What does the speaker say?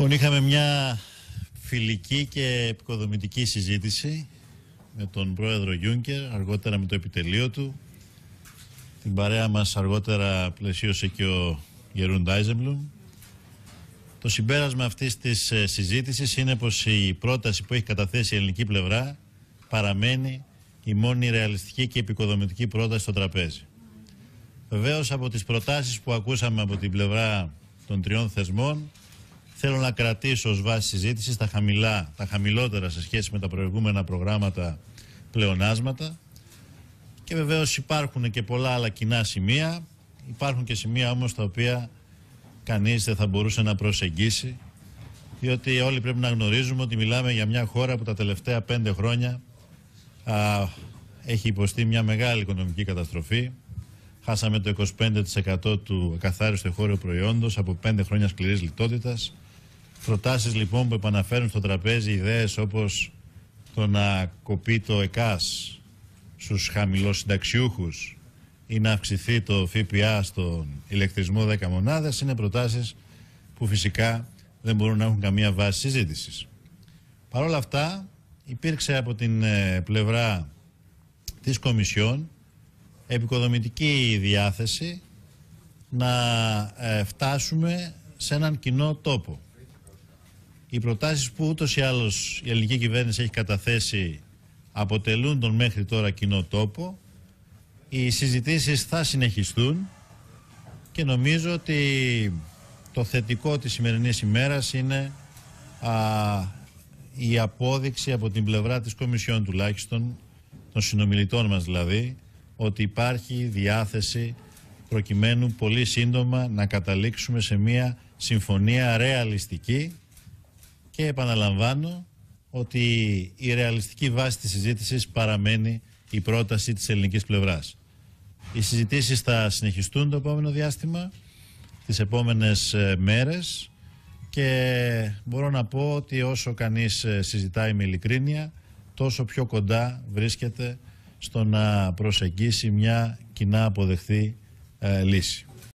Λοιπόν, είχαμε μια φιλική και επικοδομητική συζήτηση με τον πρόεδρο Γιούνκερ, αργότερα με το επιτελείο του. Την παρέα μας αργότερα πλαισίωσε και ο Γερούν Ντάιζεμπλουμ. Το συμπέρασμα αυτής της ε, συζήτησης είναι πως η πρόταση που έχει καταθέσει η ελληνική πλευρά παραμένει η μόνη ρεαλιστική και επικοδομητική πρόταση στο τραπέζι. Βεβαίως από τις προτάσεις που ακούσαμε από την πλευρά των τριών θεσμών θέλω να κρατήσω ως βάση συζήτησης τα, χαμηλά, τα χαμηλότερα σε σχέση με τα προηγούμενα προγράμματα πλεονάσματα. Και βεβαίως υπάρχουν και πολλά άλλα κοινά σημεία. Υπάρχουν και σημεία όμως τα οποία κανείς δεν θα μπορούσε να προσεγγίσει διότι όλοι πρέπει να γνωρίζουμε ότι μιλάμε για μια χώρα που τα τελευταία πέντε χρόνια α, έχει υποστεί μια μεγάλη οικονομική καταστροφή. Χάσαμε το 25% του εκαθάριστου χώριου προϊόντος από πέντε χρόνια σκληρής λιτότητας. Προτάσεις λοιπόν που επαναφέρουν στο τραπέζι ιδέες όπως το να κοπεί το ΕΚΑΣ στους χαμηλοσυνταξιούχους ή να αυξηθεί το ΦΠΑ στον ηλεκτρισμό 10 μονάδες είναι προτάσεις που φυσικά δεν μπορούν να έχουν καμία βάση συζήτησης. Παρ' όλα αυτά υπήρξε από την ε, πλευρά της Κομισιόν επικοδομητική διάθεση να ε, φτάσουμε σε έναν κοινό τόπο. Οι προτάσεις που ούτως ή άλλως η ελληνική κυβέρνηση έχει καταθέσει αποτελούν τον μέχρι τώρα κοινό τόπο. Οι συζητήσεις θα συνεχιστούν και νομίζω ότι το θετικό της σημερινής ημέρας είναι α, η απόδειξη από την πλευρά της Κομισιόν τουλάχιστον, των συνομιλητών μας δηλαδή, ότι υπάρχει διάθεση προκειμένου πολύ σύντομα να καταλήξουμε σε μια συμφωνία ρεαλιστική και επαναλαμβάνω ότι η ρεαλιστική βάση της συζήτησης παραμένει η πρόταση της ελληνικής πλευράς. Οι συζητήσεις θα συνεχιστούν το επόμενο διάστημα, τις επόμενες ε, μέρες και μπορώ να πω ότι όσο κανείς ε, συζητάει με ειλικρίνεια τόσο πιο κοντά βρίσκεται στο να προσεγγίσει μια κοινά αποδεχθή ε, λύση.